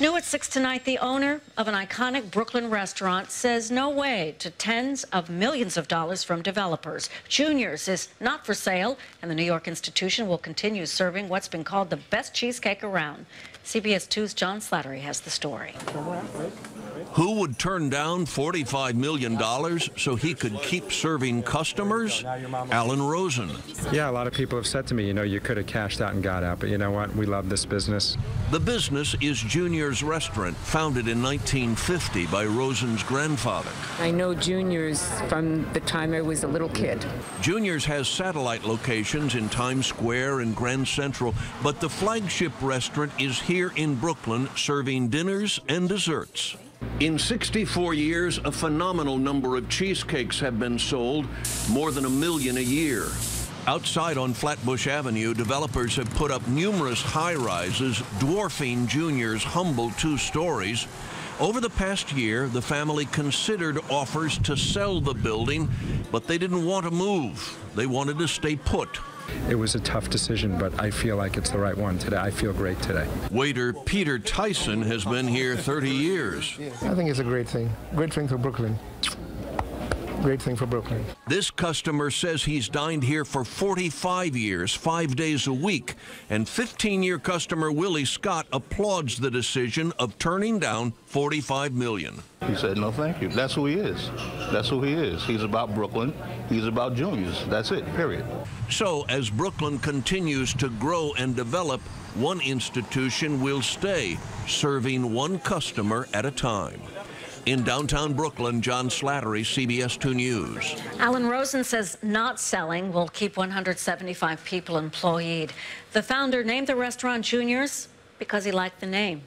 New at 6 tonight, the owner of an iconic Brooklyn restaurant says no way to tens of millions of dollars from developers. Junior's is not for sale, and the New York institution will continue serving what's been called the best cheesecake around. CBS 2's John Slattery has the story. Who would turn down $45 million so he could keep serving customers? Alan Rosen. Yeah, a lot of people have said to me, you know, you could have cashed out and got out, but you know what? We love this business. The business is Junior's Restaurant, founded in 1950 by Rosen's grandfather. I know Junior's from the time I was a little kid. Junior's has satellite locations in Times Square and Grand Central, but the flagship restaurant is here in Brooklyn serving dinners and desserts. In 64 years, a phenomenal number of cheesecakes have been sold, more than a million a year. Outside on Flatbush Avenue, developers have put up numerous high rises, dwarfing Junior's humble two stories. Over the past year, the family considered offers to sell the building, but they didn't want to move. They wanted to stay put. It was a tough decision, but I feel like it's the right one today. I feel great today. Waiter Peter Tyson has been here 30 years. I think it's a great thing. Great thing for Brooklyn. Great thing for Brooklyn. This customer says he's dined here for 45 years, five days a week, and 15-year customer Willie Scott applauds the decision of turning down 45 million. He said, no, thank you. That's who he is. That's who he is. He's about Brooklyn. He's about juniors. That's it, period. So as Brooklyn continues to grow and develop, one institution will stay, serving one customer at a time. In downtown Brooklyn, John Slattery, CBS 2 News. Alan Rosen says not selling will keep 175 people employed. The founder named the restaurant Junior's because he liked the name.